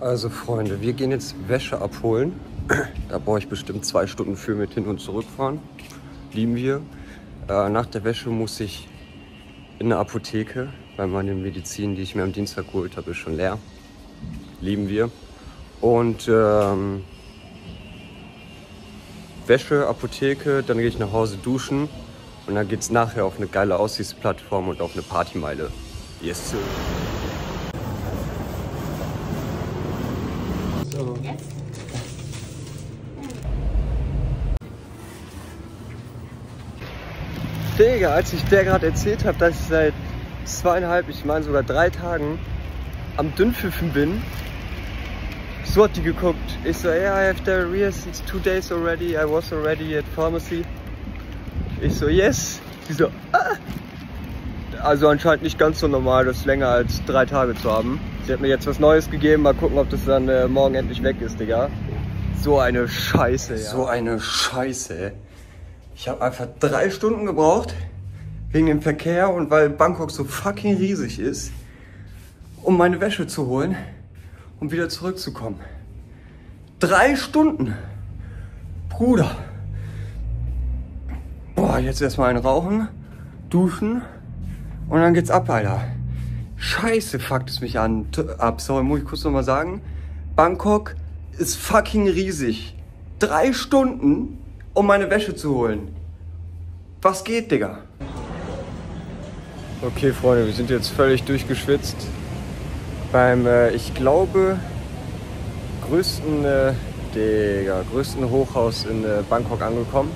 Also Freunde, wir gehen jetzt Wäsche abholen. Da brauche ich bestimmt zwei Stunden für mit hin und zurückfahren. Lieben wir. Äh, nach der Wäsche muss ich in eine Apotheke, weil meine Medizin, die ich mir am Dienstag geholt habe, ist schon leer. Lieben wir. Und ähm, Wäsche, Apotheke, dann gehe ich nach Hause duschen und dann geht es nachher auf eine geile Aussichtsplattform und auf eine Partymeile. Yes, sir. So. Digga, als ich der gerade erzählt habe, dass ich seit zweieinhalb, ich meine sogar drei Tagen am Dünnpfiffen bin, so hat die geguckt. Ich so, yeah, I have diarrhea since two days already. I was already at pharmacy. Ich so, yes. Sie so, ah. Also anscheinend nicht ganz so normal, das länger als drei Tage zu haben. Sie hat mir jetzt was Neues gegeben. Mal gucken, ob das dann äh, morgen endlich weg ist, Digga. So eine Scheiße, ja. So eine Scheiße. Ich habe einfach drei Stunden gebraucht wegen dem Verkehr und weil Bangkok so fucking riesig ist, um meine Wäsche zu holen um wieder zurückzukommen. Drei Stunden. Bruder. Boah, jetzt erstmal ein Rauchen, duschen und dann geht's ab, Alter. Scheiße, fuckt es mich an. Ab, sorry, muss ich kurz nochmal sagen. Bangkok ist fucking riesig. Drei Stunden, um meine Wäsche zu holen. Was geht, Digga? Okay, Freunde, wir sind jetzt völlig durchgeschwitzt beim, äh, ich glaube, größten, äh, Digga, größten Hochhaus in äh, Bangkok angekommen.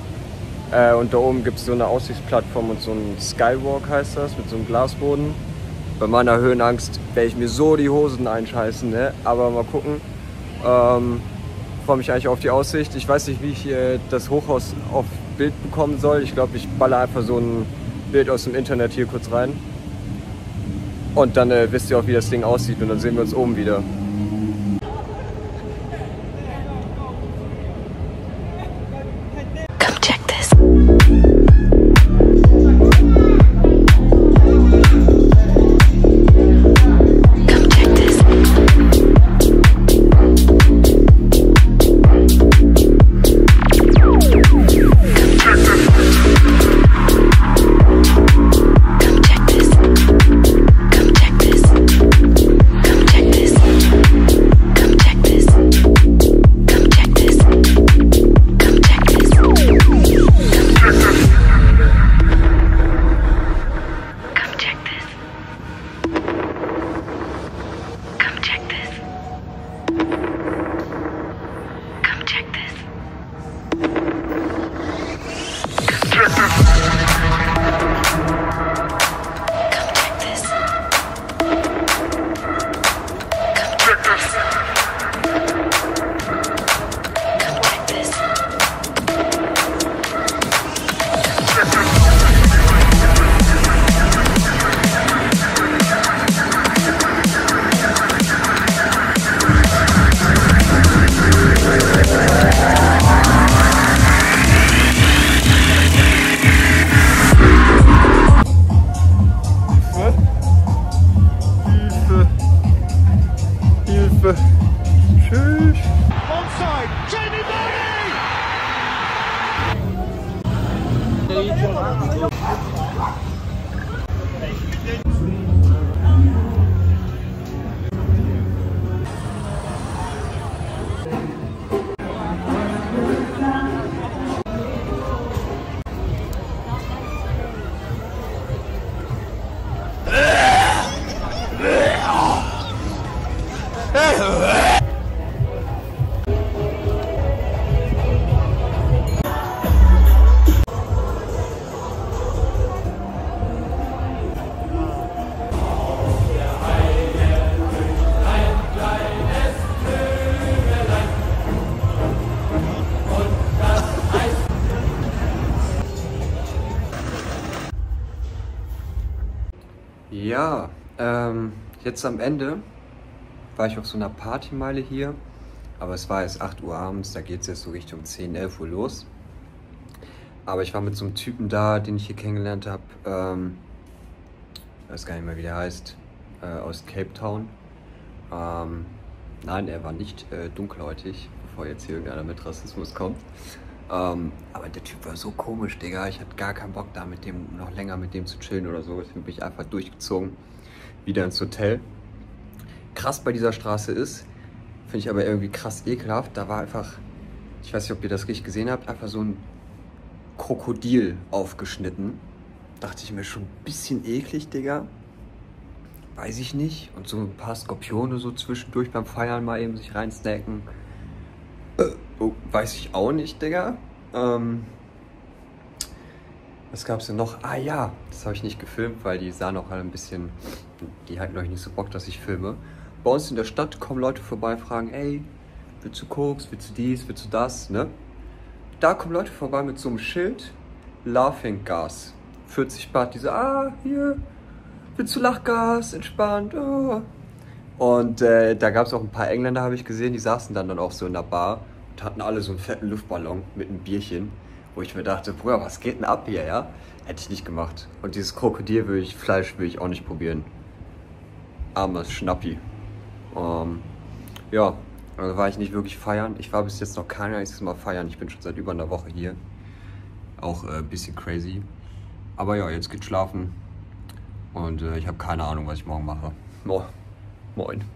Äh, und da oben gibt es so eine Aussichtsplattform und so ein Skywalk heißt das, mit so einem Glasboden. Bei meiner Höhenangst werde ich mir so die Hosen einscheißen, ne? aber mal gucken. Ähm, freue mich eigentlich auf die Aussicht. Ich weiß nicht, wie ich hier das Hochhaus auf Bild bekommen soll. Ich glaube, ich baller einfach so ein Bild aus dem Internet hier kurz rein. Und dann äh, wisst ihr auch, wie das Ding aussieht und dann sehen wir uns oben wieder. aí. Ja, ähm, jetzt am Ende war ich auf so einer Partymeile hier, aber es war erst 8 Uhr abends, da geht es jetzt so Richtung 10, 11 Uhr los. Aber ich war mit so einem Typen da, den ich hier kennengelernt habe, ähm, weiß gar nicht mehr, wie der heißt, äh, aus Cape Town. Ähm, Nein, er war nicht äh, dunkelhäutig, bevor jetzt hier irgendeiner mit Rassismus kommt. Ähm, aber der Typ war so komisch, Digga. Ich hatte gar keinen Bock da mit dem noch länger mit dem zu chillen oder so. Ich bin mich einfach durchgezogen. Wieder ins Hotel. Krass bei dieser Straße ist, finde ich aber irgendwie krass ekelhaft. Da war einfach, ich weiß nicht, ob ihr das richtig gesehen habt, einfach so ein Krokodil aufgeschnitten. Dachte ich mir schon ein bisschen eklig, Digga. Weiß ich nicht. Und so ein paar Skorpione so zwischendurch beim Feiern mal eben sich reinsnacken. Äh, oh, weiß ich auch nicht, Digga. Ähm, was gab's denn noch? Ah ja, das habe ich nicht gefilmt, weil die sahen auch alle ein bisschen. Die hatten, ich, nicht so Bock, dass ich filme. Bei uns in der Stadt kommen Leute vorbei, fragen, ey, willst du Koks, willst du dies, willst du das, ne? Da kommen Leute vorbei mit so einem Schild, Laughing Gas. 40 Bart, die so, ah, hier, willst du Lachgas, entspannt, oh. Und äh, da gab es auch ein paar Engländer, habe ich gesehen, die saßen dann, dann auch so in der Bar und hatten alle so einen fetten Luftballon mit einem Bierchen, wo ich mir dachte, Bruder, was geht denn ab hier, ja? Hätte ich nicht gemacht. Und dieses Krokodil will ich, Fleisch will ich auch nicht probieren. Armes Schnappi. Ähm, ja, also war ich nicht wirklich feiern. Ich war bis jetzt noch kein einziges Mal feiern. Ich bin schon seit über einer Woche hier. Auch äh, ein bisschen crazy. Aber ja, jetzt geht's schlafen. Und äh, ich habe keine Ahnung, was ich morgen mache. Mo Moin.